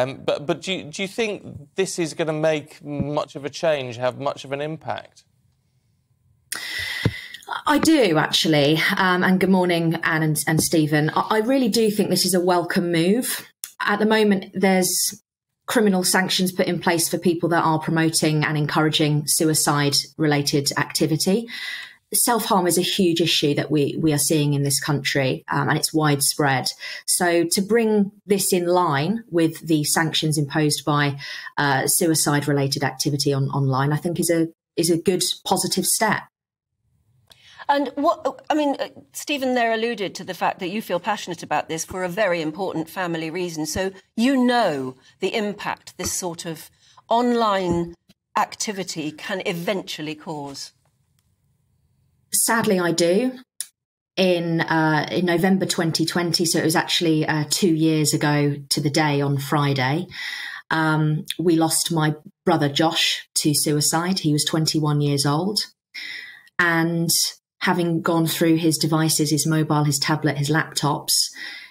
Um, but but do you, do you think this is going to make much of a change, have much of an impact? I do actually. Um, and good morning, Anne and, and Stephen. I, I really do think this is a welcome move. At the moment, there's criminal sanctions put in place for people that are promoting and encouraging suicide related activity. Self harm is a huge issue that we, we are seeing in this country um, and it's widespread. So, to bring this in line with the sanctions imposed by uh, suicide related activity on, online, I think is a, is a good positive step. And what I mean, uh, Stephen there alluded to the fact that you feel passionate about this for a very important family reason. So you know the impact this sort of online activity can eventually cause. Sadly, I do. In uh, in November 2020, so it was actually uh, two years ago to the day on Friday. Um, we lost my brother Josh to suicide. He was 21 years old, and having gone through his devices, his mobile, his tablet, his laptops,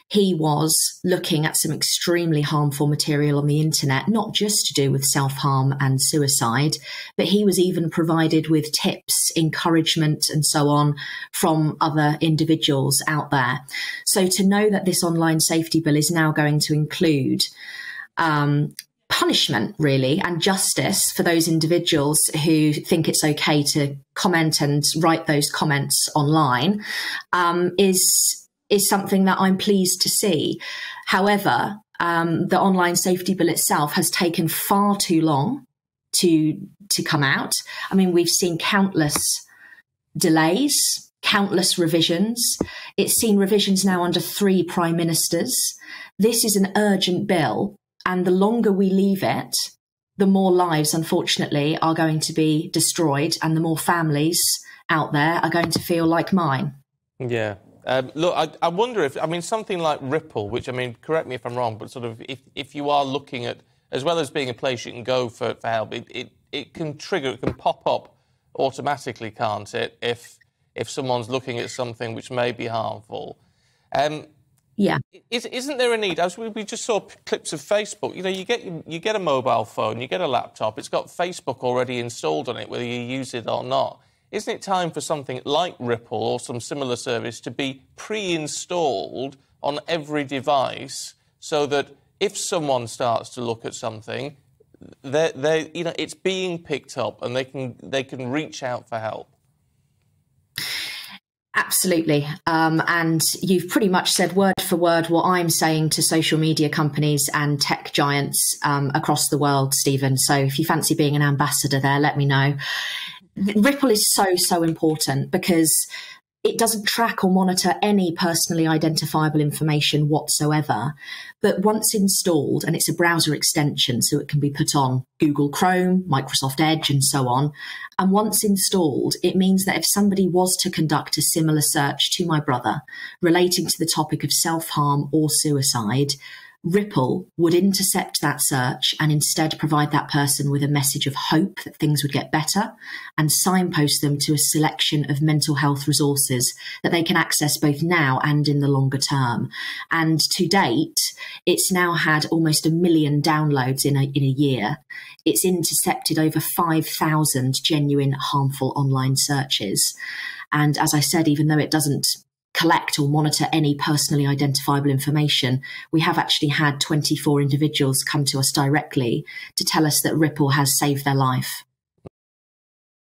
he was looking at some extremely harmful material on the internet, not just to do with self harm and suicide, but he was even provided with tips, encouragement, and so on from other individuals out there. So to know that this online safety bill is now going to include um, punishment, really, and justice for those individuals who think it's okay to comment and write those comments online um, is is something that I'm pleased to see. However, um, the online safety bill itself has taken far too long to to come out. I mean, we've seen countless delays, countless revisions. It's seen revisions now under three prime ministers. This is an urgent bill and the longer we leave it, the more lives, unfortunately, are going to be destroyed, and the more families out there are going to feel like mine. Yeah. Um, look, I, I, wonder if, I mean, something like Ripple, which, I mean, correct me if I'm wrong, but sort of if, if you are looking at, as well as being a place you can go for, for help, it, it, it can trigger, it can pop up automatically, can't it, if, if someone's looking at something which may be harmful. Um, yeah. Is, not there a need? As we, we, just saw clips of Facebook. You know, you get you get a mobile phone, you get a laptop. It's got Facebook already installed on it, whether you use it or not. Isn't it time for something like Ripple or some similar service to be pre-installed on every device, so that if someone starts to look at something, they they you know it's being picked up and they can they can reach out for help. Absolutely. Um, and you've pretty much said word for word what I'm saying to social media companies and tech giants um, across the world, Stephen. So if you fancy being an ambassador there, let me know. Ripple is so, so important because it doesn't track or monitor any personally identifiable information whatsoever. But once installed, and it's a browser extension, so it can be put on Google Chrome, Microsoft Edge, and so on. And once installed, it means that if somebody was to conduct a similar search to my brother relating to the topic of self harm or suicide, Ripple would intercept that search and instead provide that person with a message of hope that things would get better and signpost them to a selection of mental health resources that they can access both now and in the longer term. And to date, it's now had almost a million downloads in a, in a year. It's intercepted over 5,000 genuine harmful online searches. And as I said, even though it doesn't collect or monitor any personally identifiable information, we have actually had 24 individuals come to us directly to tell us that Ripple has saved their life.